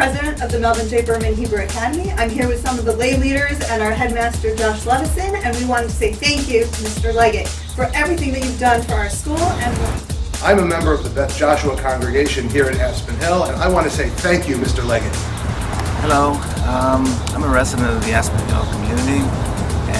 president of the Melvin J. Berman Hebrew Academy. I'm here with some of the lay leaders and our headmaster, Josh Levisohn, and we want to say thank you to Mr. Leggett for everything that you've done for our school and I'm a member of the Beth Joshua congregation here in Aspen Hill, and I want to say thank you, Mr. Leggett. Hello, um, I'm a resident of the Aspen Hill community,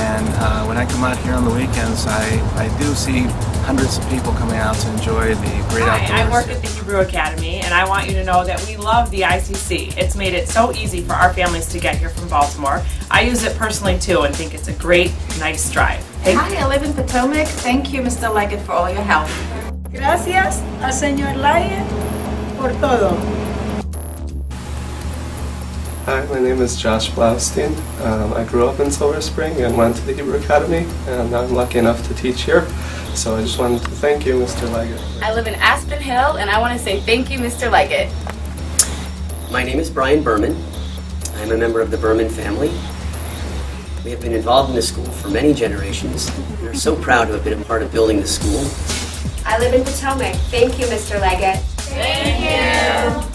and uh, when I come out here on the weekends, I, I do see hundreds of people coming out to enjoy the great Hi, outdoors. I work at the Hebrew Academy, and I want you to know that we love the ICC. It's made it so easy for our families to get here from Baltimore. I use it personally too and think it's a great, nice drive. Thank Hi, I live in Potomac. Thank you, Mr. Leggett, for all your help. Gracias a señor Laye por todo. Hi, my name is Josh Blaustein. Um, I grew up in Silver Spring and went to the Hebrew Academy, and I'm lucky enough to teach here. So I just wanted to thank you, Mr. Leggett. I live in Aspen Hill, and I want to say thank you, Mr. Leggett. My name is Brian Berman. I'm a member of the Berman family. We have been involved in the school for many generations and are so proud to have been a part of building the school. I live in Potomac. Thank you, Mr. Leggett. Thank you.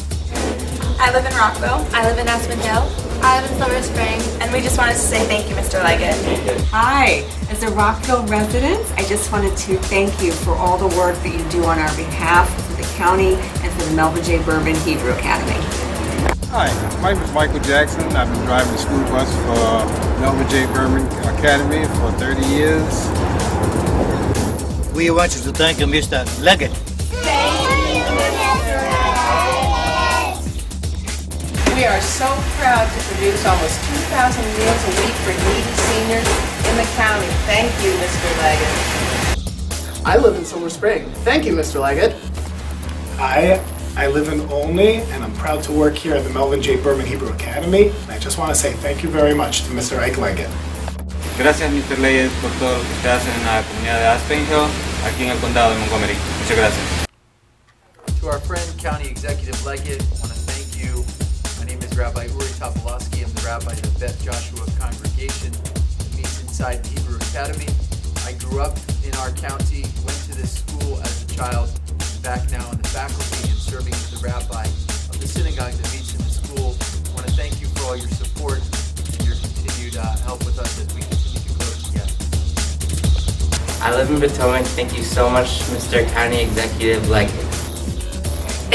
I live in Rockville. I live in Aspen Hill. I live in Silver Spring. And we just wanted to say thank you, Mr. Leggett. Hi, as a Rockville resident, I just wanted to thank you for all the work that you do on our behalf for the county and for the Melvin J. Berman Hebrew Academy. Hi, my name is Michael Jackson. I've been driving the school bus for Melvin J. Berman Academy for 30 years. We want you to thank you, Mr. Leggett. We are so proud to produce almost 2,000 meals a week for needy seniors in the county. Thank you, Mr. Leggett. I live in Silver Spring. Thank you, Mr. Leggett. I I live in Olney, and I'm proud to work here at the Melvin J. Berman Hebrew Academy. And I just want to say thank you very much to Mr. Ike Leggett. Gracias, Mr. Leggett, por todo lo que usted hace en la comunidad de Aspen Hill, aquí en el condado de Montgomery. Muchas gracias. To our friend, County Executive Leggett, I want to thank you. Rabbi Uri Topolosky. I'm the rabbi of the Beth Joshua congregation that meets inside the Hebrew Academy. I grew up in our county, went to this school as a child, back now in the faculty and serving as the rabbi of the synagogue that meets in the school. I want to thank you for all your support and your continued uh, help with us as we continue to grow together. I live in Potomac. Thank you so much, Mr. County Executive Leggett.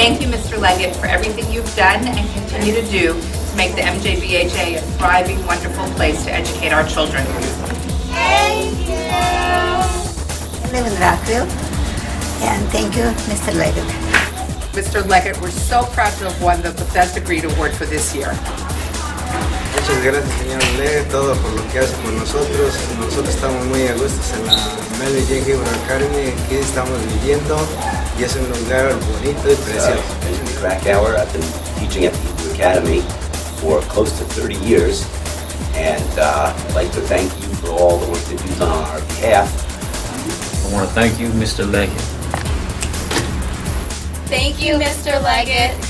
Thank you, Mr. Leggett, for everything you've done and continue to do to make the MJBHA a thriving, wonderful place to educate our children. Thank you. I live in Rockville, and thank you, Mr. Leggett. Mr. Leggett, we're so proud to have won the Bethesda Green Award for this year. Muchas gracias, señor Leggett, todo por lo que hace por nosotros. Nosotros estamos muy a gustos en la Melvin J. Hebrew Academy. Aquí estamos viviendo y es un lugar bonito y precioso. Uh, Benjamin Krakauer. I've been teaching at the Hebrew Academy for close to 30 years, and uh, I'd like to thank you for all the work that you've done on our behalf. I want to thank you, Mr. Leggett. Thank you, Mr. Leggett.